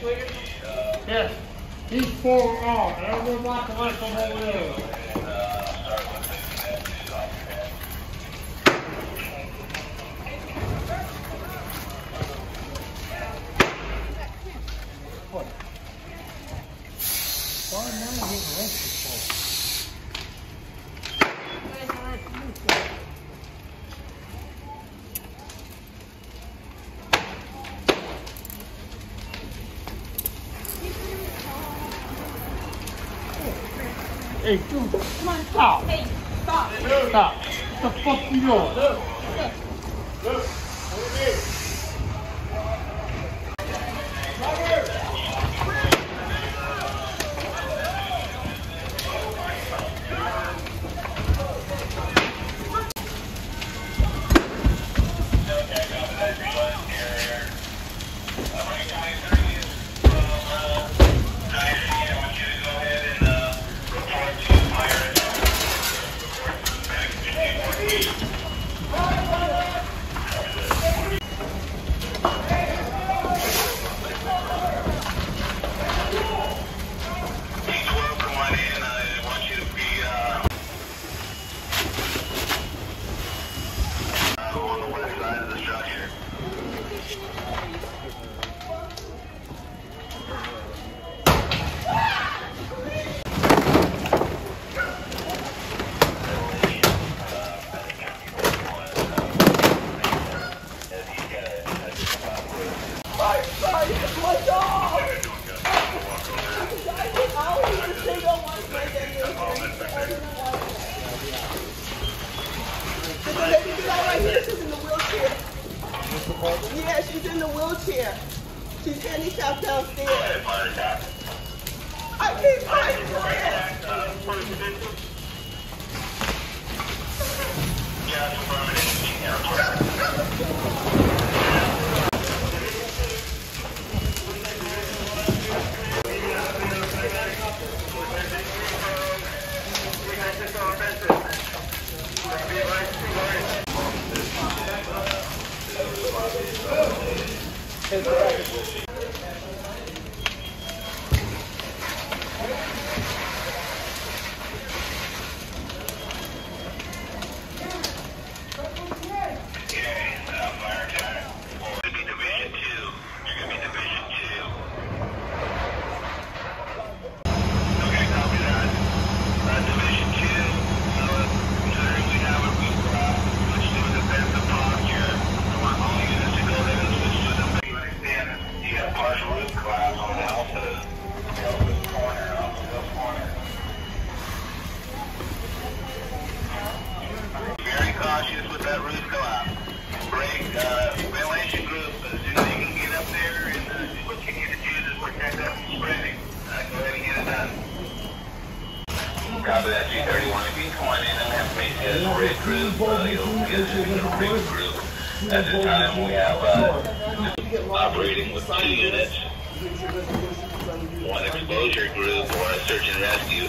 Yes, these four and I'm gonna walk away from over there. Hey, dude, come on, stop. Hey, stop. Stop. What the fuck you doing? on Yeah, she's in the wheelchair. She's handicapped downstairs. I can't find her. Could be Division Two. You're gonna be Division Two. Okay, copy that. Uh, Division Two. Uh, considering we have a roof crop, switch to a defensive posture. I want all units to go ahead and switch to the. You understand? You got partial roof collapse on the alpha, the alpha corner, alpha left corner. Very cautious with that roof collapse. Break, uh, ventilation group, as soon as you can get up there, and uh, what you need to do is protect that from spreading. Uh, go ahead and get it done. Copy that, G31. If you come and me a red group, group. At this time, we have, uh, operating with two units. One exposure group a search and rescue